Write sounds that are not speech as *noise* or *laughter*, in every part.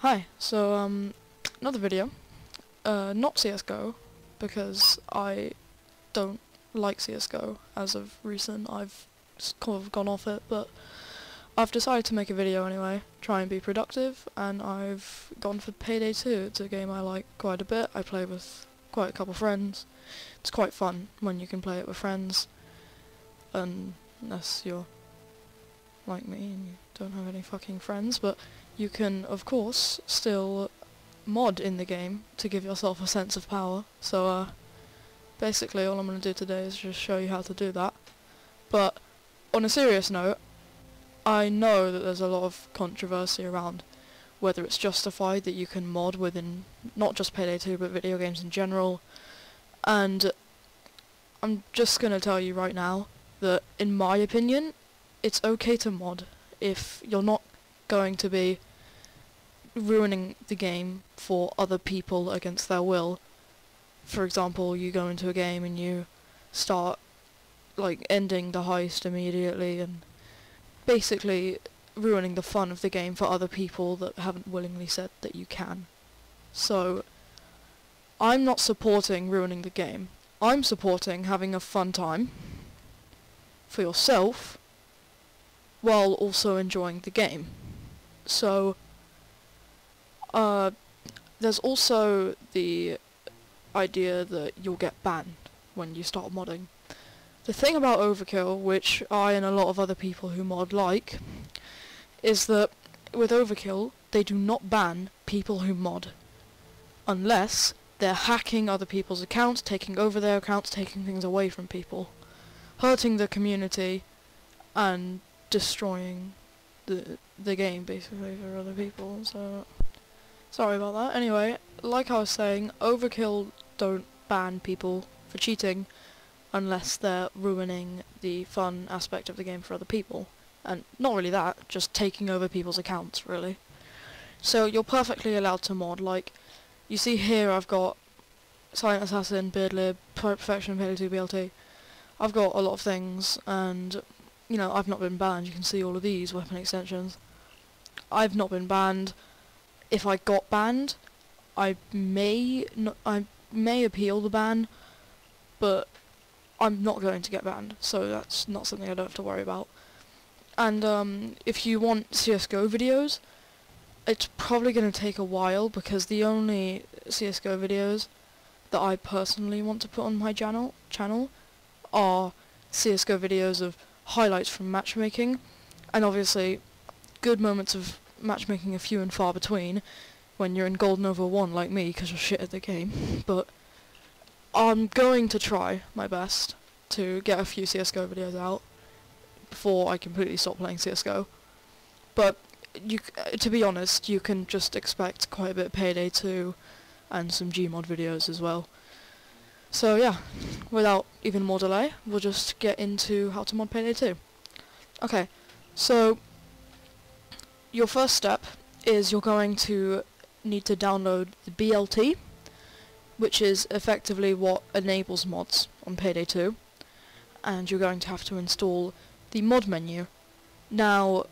Hi, so um, another video. Uh, not CSGO, because I don't like CSGO as of recent. I've kind of gone off it, but I've decided to make a video anyway, try and be productive, and I've gone for Payday 2. It's a game I like quite a bit. I play with quite a couple friends. It's quite fun when you can play it with friends, unless you're like me and you don't have any fucking friends, but you can, of course, still mod in the game to give yourself a sense of power. So, uh, basically all I'm going to do today is just show you how to do that. But, on a serious note, I know that there's a lot of controversy around whether it's justified that you can mod within not just Payday 2 but video games in general. And I'm just going to tell you right now that in my opinion, it's okay to mod if you're not going to be ruining the game for other people against their will. For example, you go into a game and you start like ending the heist immediately and basically ruining the fun of the game for other people that haven't willingly said that you can. So I'm not supporting ruining the game. I'm supporting having a fun time for yourself while also enjoying the game. So, uh, there's also the idea that you'll get banned when you start modding. The thing about Overkill, which I and a lot of other people who mod like, is that with Overkill, they do not ban people who mod. Unless they're hacking other people's accounts, taking over their accounts, taking things away from people, hurting the community, and destroying the the game basically for other people. So sorry about that. Anyway, like I was saying, Overkill don't ban people for cheating unless they're ruining the fun aspect of the game for other people. And not really that, just taking over people's accounts really. So you're perfectly allowed to mod, like you see here I've got Silent Assassin, Beardlib, Perfection, Payday 2 BLT. I've got a lot of things and you know, I've not been banned. You can see all of these weapon extensions. I've not been banned. If I got banned, I may not, I may appeal the ban, but I'm not going to get banned, so that's not something I don't have to worry about. And um, if you want CS:GO videos, it's probably going to take a while because the only CS:GO videos that I personally want to put on my channel channel are CS:GO videos of highlights from matchmaking, and obviously good moments of matchmaking are few and far between when you're in Gold Nova 1 like me because you're shit at the game, *laughs* but I'm going to try my best to get a few CSGO videos out before I completely stop playing CSGO. But you, uh, to be honest, you can just expect quite a bit of Payday 2 and some Gmod videos as well. So yeah, without even more delay, we'll just get into how to mod Payday 2. Okay, so your first step is you're going to need to download the BLT, which is effectively what enables mods on Payday 2, and you're going to have to install the mod menu. Now,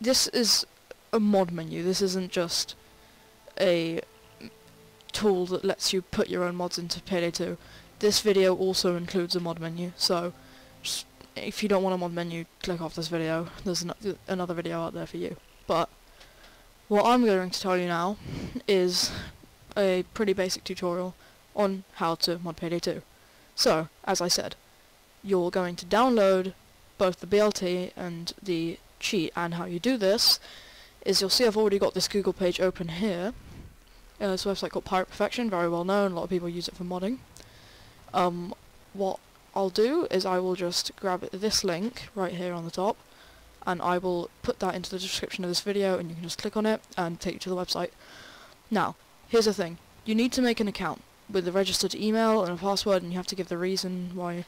this is a mod menu, this isn't just a tool that lets you put your own mods into Payday 2. This video also includes a mod menu, so just, if you don't want a mod menu, click off this video. There's an- another video out there for you. But what I'm going to tell you now is a pretty basic tutorial on how to mod Payday 2. So, as I said, you're going to download both the BLT and the cheat, and how you do this is you'll see I've already got this Google page open here. Uh, it's a website called Pirate Perfection, very well known, a lot of people use it for modding. Um, what I'll do is I will just grab this link right here on the top, and I will put that into the description of this video, and you can just click on it and take you to the website. Now, here's the thing. You need to make an account with a registered email and a password, and you have to give the reason why.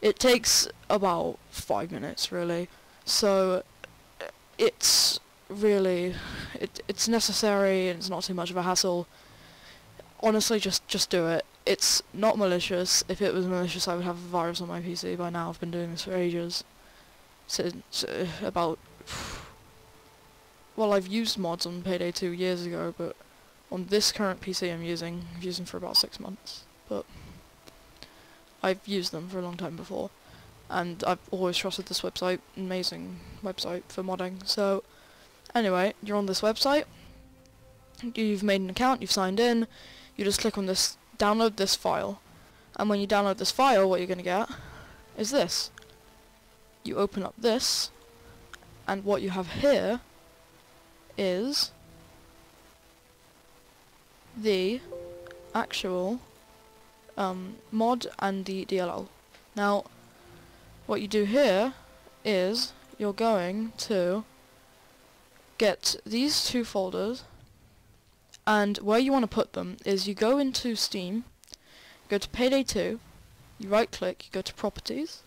It takes about five minutes, really. So, it's really, it, it's necessary, and it's not too much of a hassle. Honestly, just just do it. It's not malicious. If it was malicious, I would have a virus on my PC by now. I've been doing this for ages. Since uh, about *sighs* well, I've used mods on Payday 2 years ago, but on this current PC I'm using, I've used them for about six months, but I've used them for a long time before, and I've always trusted this website, amazing website for modding, so anyway, you're on this website, you've made an account, you've signed in, you just click on this, download this file, and when you download this file, what you're going to get is this. You open up this, and what you have here is the actual um, mod and the DLL. Now, what you do here is you're going to get these two folders and where you want to put them is you go into Steam, go to Payday 2, you right click, you go to Properties,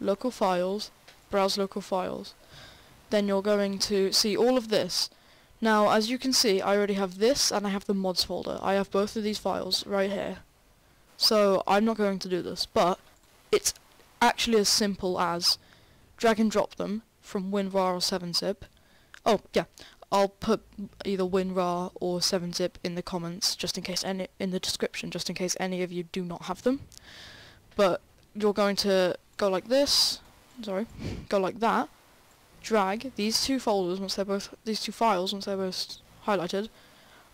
Local Files, Browse Local Files. Then you're going to see all of this. Now, as you can see, I already have this and I have the mods folder. I have both of these files right here. So, I'm not going to do this, but it's actually as simple as drag and drop them from WinRAR or 7-zip. Oh, yeah, I'll put either WinRAR or 7-zip in the comments, just in case any, in the description, just in case any of you do not have them. But you're going to go like this, sorry, go like that, drag these two folders once they're both, these two files once they're both highlighted,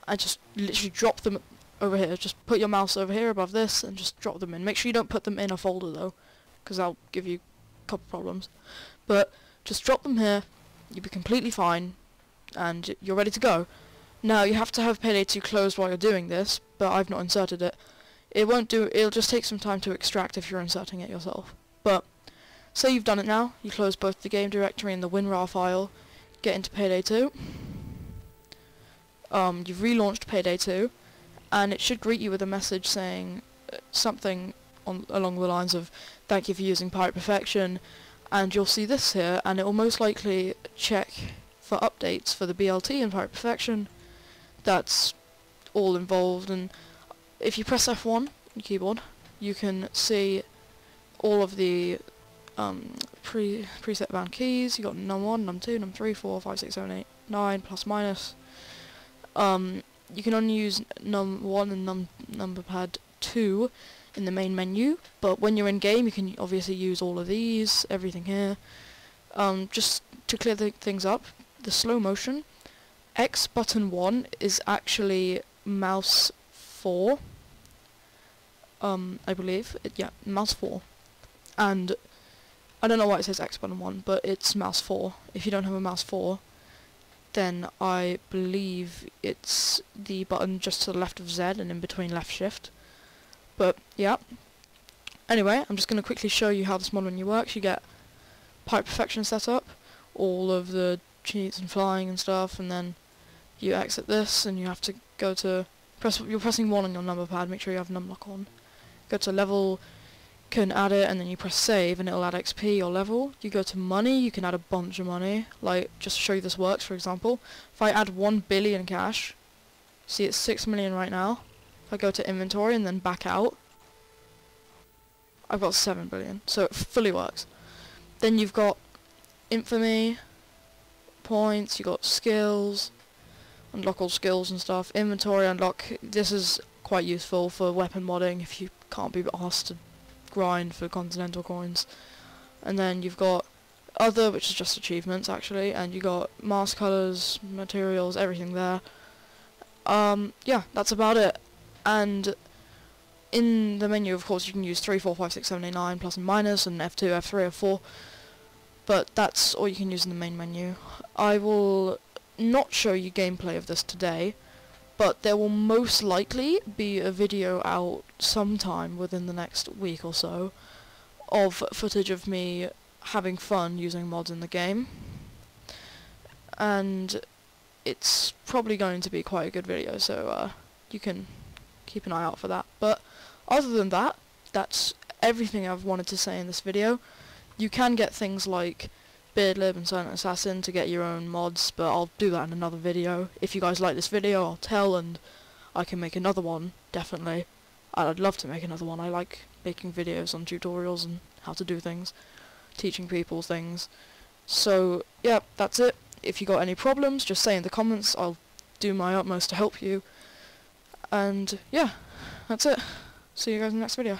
and just literally drop them over here. Just put your mouse over here above this and just drop them in. Make sure you don't put them in a folder though, because that'll give you a couple problems. But just drop them here, you'll be completely fine, and you're ready to go. Now you have to have Payday 2 closed while you're doing this, but I've not inserted it. It won't do, it'll just take some time to extract if you're inserting it yourself. But, say you've done it now, you close both the game directory and the WinRAR file, get into Payday 2, um, you've relaunched Payday 2, and it should greet you with a message saying uh, something on, along the lines of, thank you for using Pirate Perfection, and you'll see this here, and it will most likely check for updates for the BLT and Pirate Perfection. That's all involved, and if you press F1 on your keyboard, you can see all of the um, pre preset bound keys. You've got num1, num2, num3, 4, 5, 6, 7, 8, 9, plus minus. Um, you can only use num1 and num number pad 2 in the main menu, but when you're in game you can obviously use all of these, everything here. Um, just to clear things up, the slow motion, X button 1 is actually mouse 4, um, I believe, it, yeah, mouse 4, and I don't know why it says X button 1, but it's mouse 4. If you don't have a mouse 4, then I believe it's the button just to the left of Z and in between left shift. But, yeah. Anyway, I'm just going to quickly show you how this mod menu works. You get Pirate Perfection set up, all of the cheats and flying and stuff, and then you exit this, and you have to go to... press. You're pressing 1 on your number pad, make sure you have numlock on. Go to level can add it and then you press save and it'll add XP or level. You go to money, you can add a bunch of money. Like, just to show you this works, for example. If I add 1 billion cash, see it's 6 million right now. If I go to inventory and then back out, I've got 7 billion. So it fully works. Then you've got infamy, points, you've got skills, unlock all skills and stuff. Inventory unlock, this is quite useful for weapon modding if you can't be asked to grind for continental coins. And then you've got other, which is just achievements actually, and you got mask colors, materials, everything there. Um, yeah, that's about it. And in the menu, of course, you can use 3, 4, 5, 6, 7, 8, 9, plus and minus, and F2, F3, F4. But that's all you can use in the main menu. I will not show you gameplay of this today, but there will most likely be a video out sometime within the next week or so of footage of me having fun using mods in the game. And it's probably going to be quite a good video so uh, you can keep an eye out for that. But other than that that's everything I've wanted to say in this video you can get things like Beardlib and Silent Assassin to get your own mods, but I'll do that in another video. If you guys like this video, I'll tell and I can make another one, definitely. I'd love to make another one. I like making videos on tutorials and how to do things, teaching people things. So, yeah, that's it. if you got any problems, just say in the comments. I'll do my utmost to help you. And yeah, that's it. See you guys in the next video.